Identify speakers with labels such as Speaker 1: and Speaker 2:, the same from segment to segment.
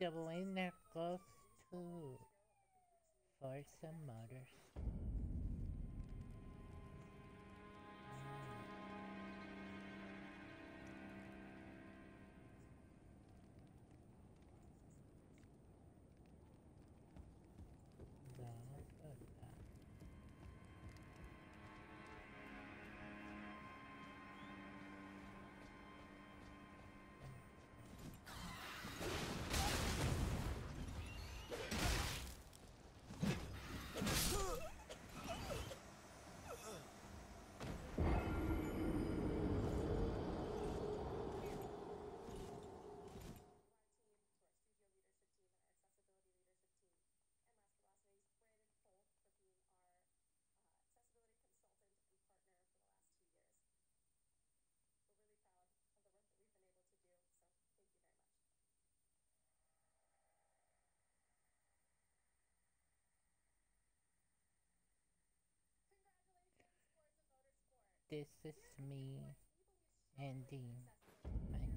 Speaker 1: the winner goes to Forza Motors. This is me ending my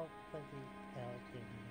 Speaker 1: hopefully Elden Ring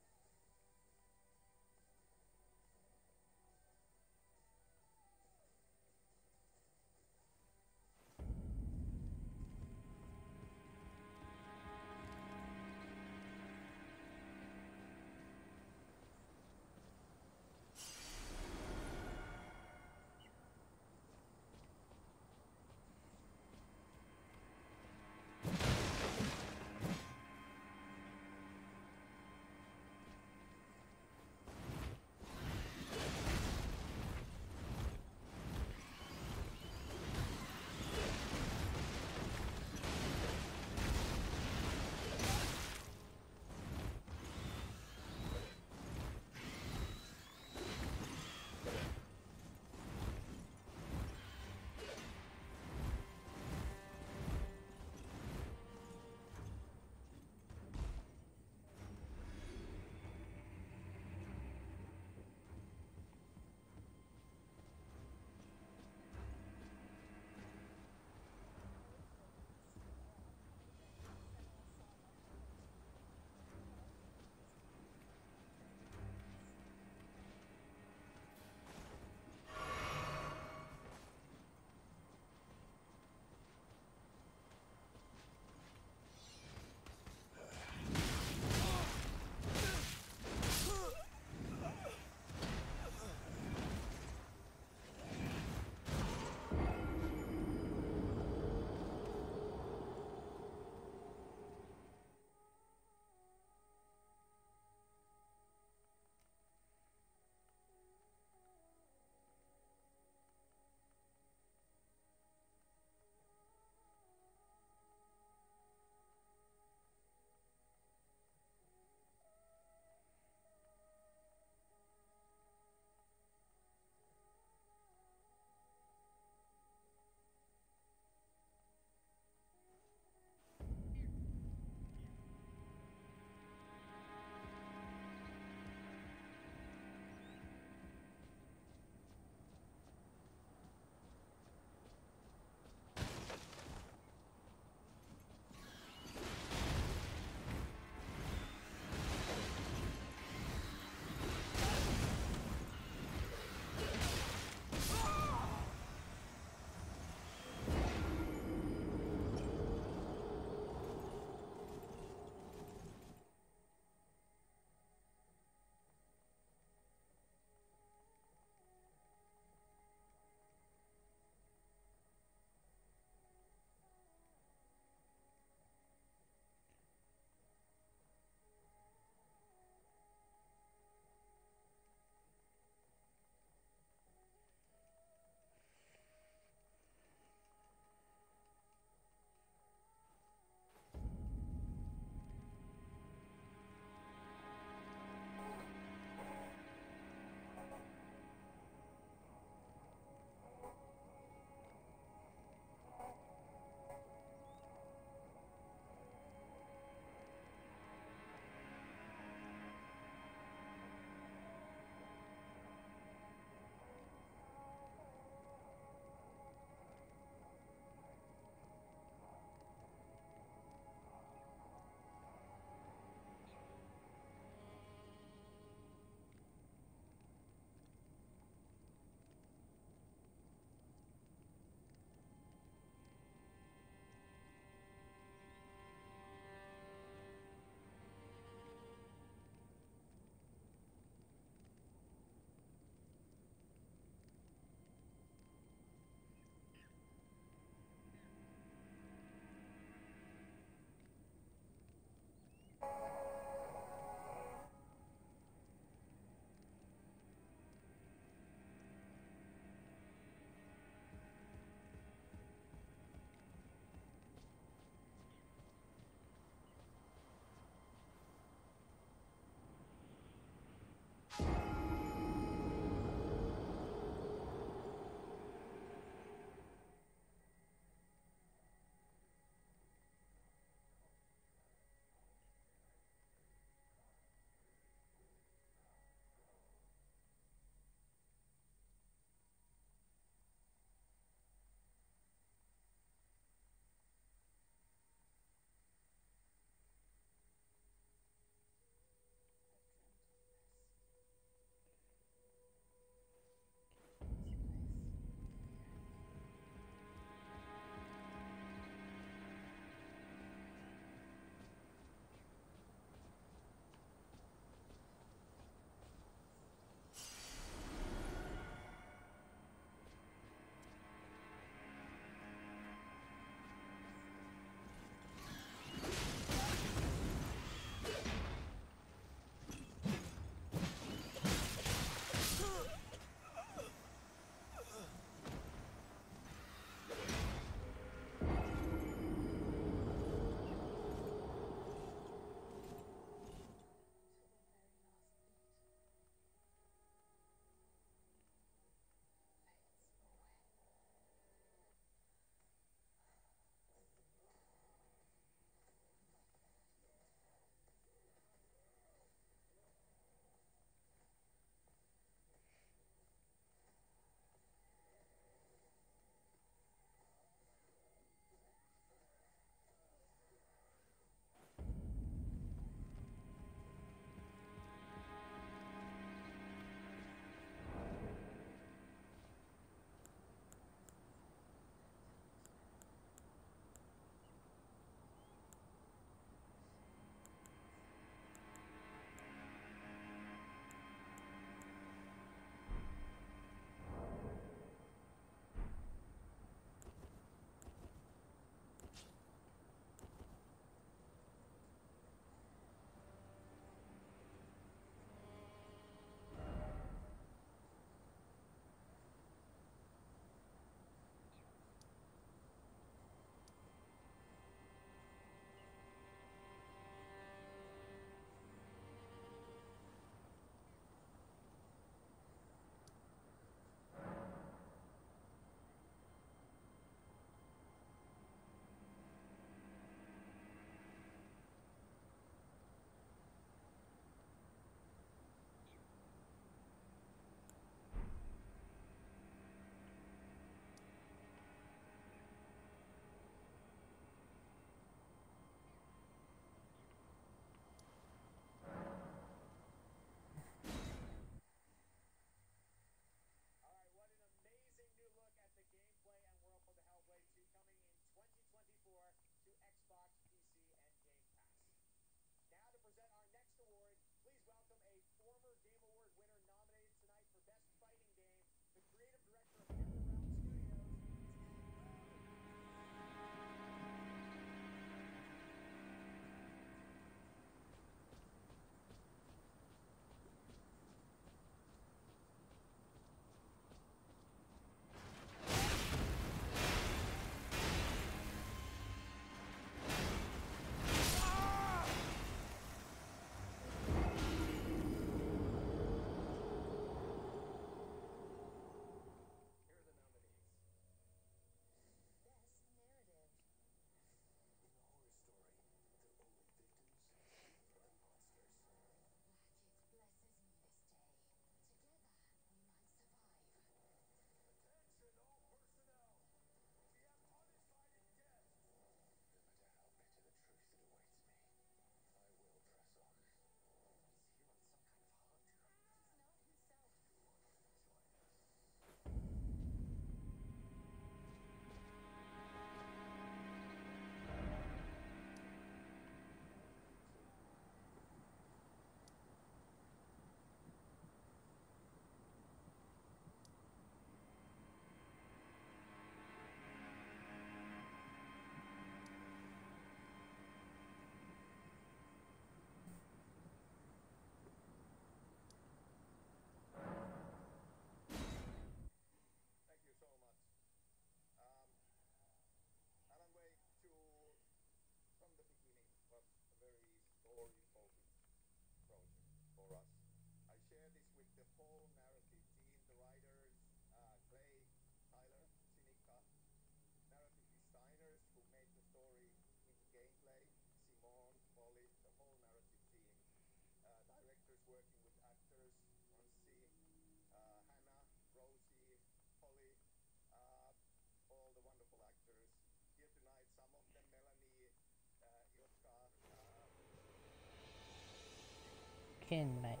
Speaker 1: can make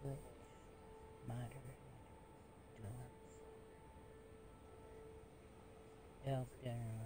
Speaker 1: Twitch moderator join Elden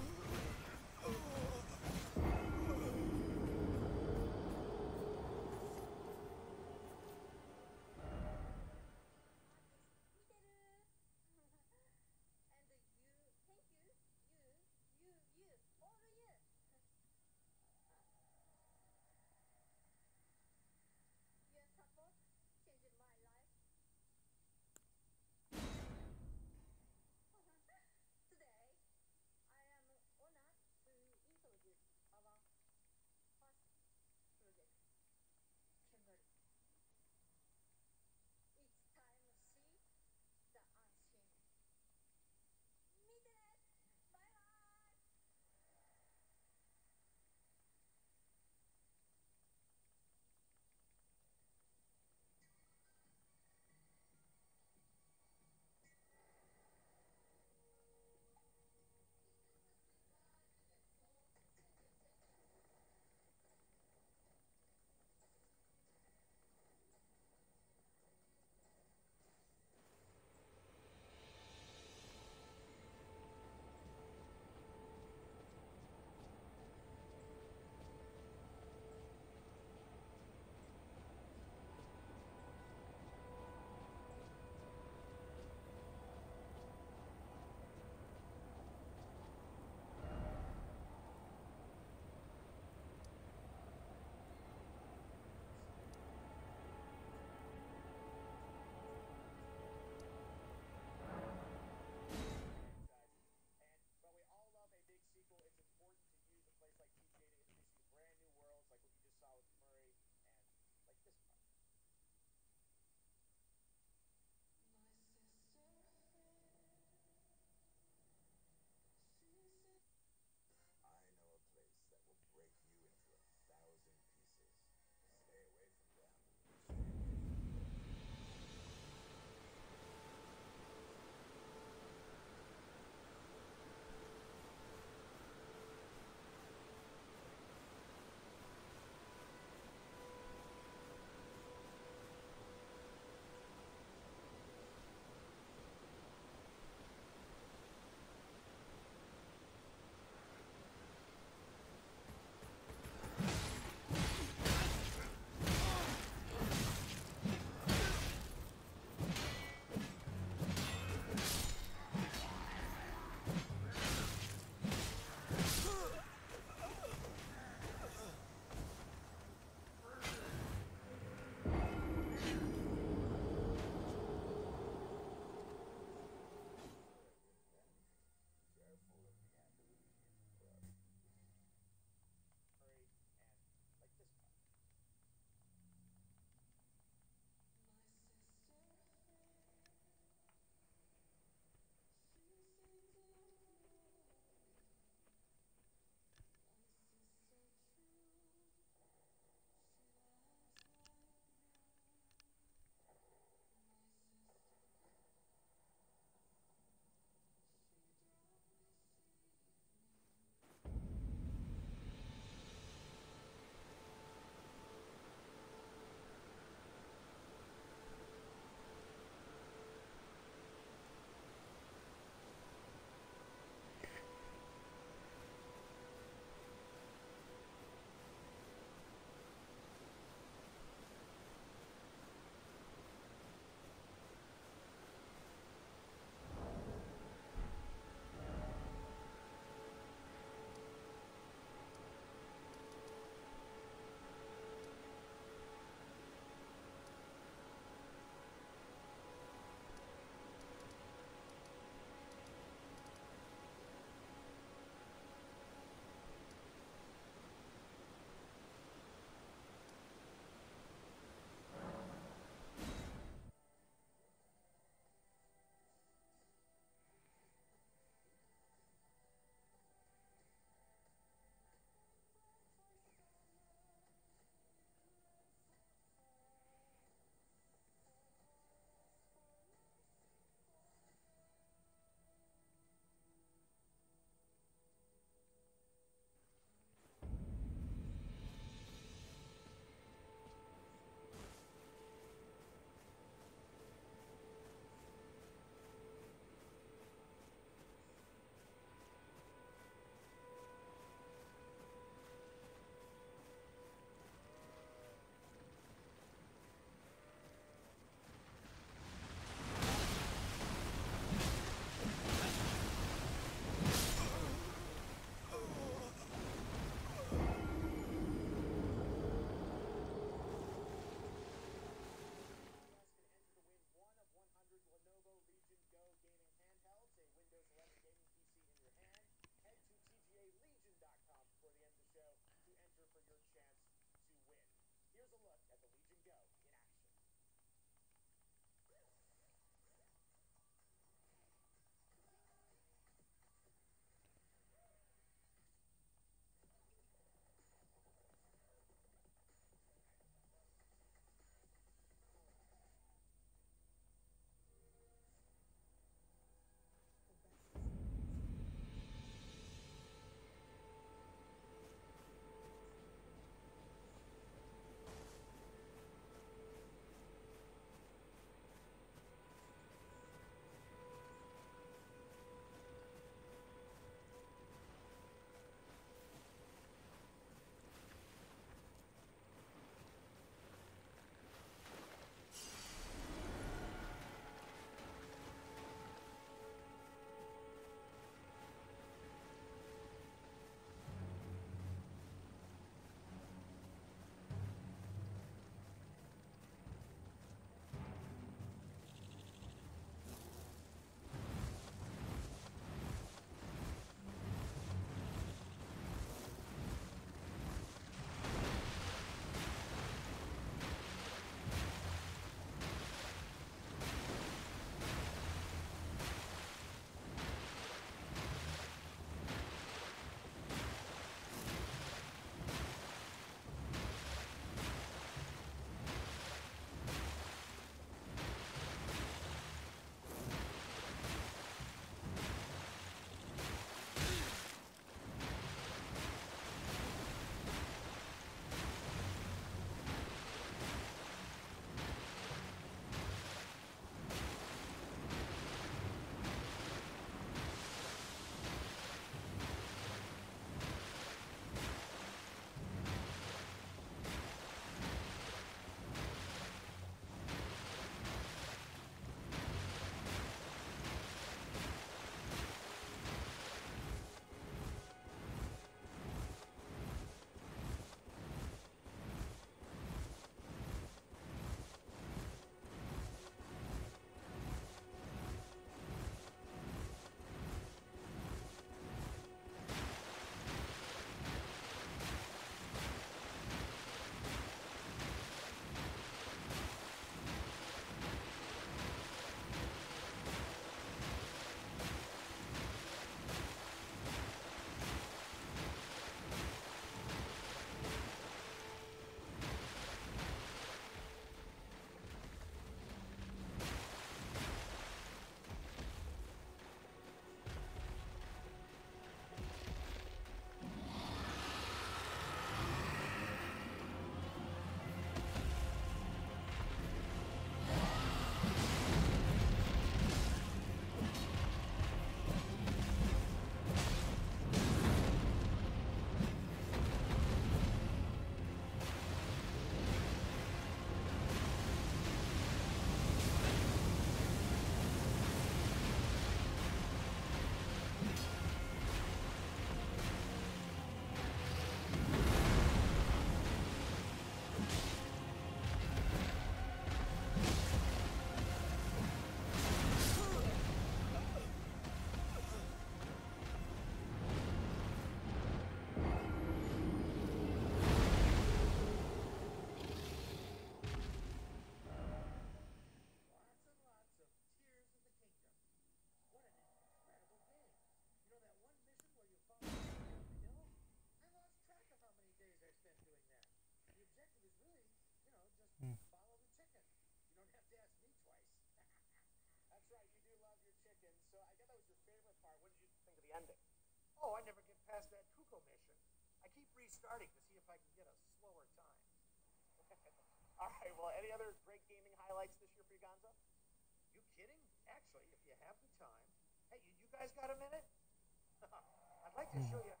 Speaker 2: 嗯。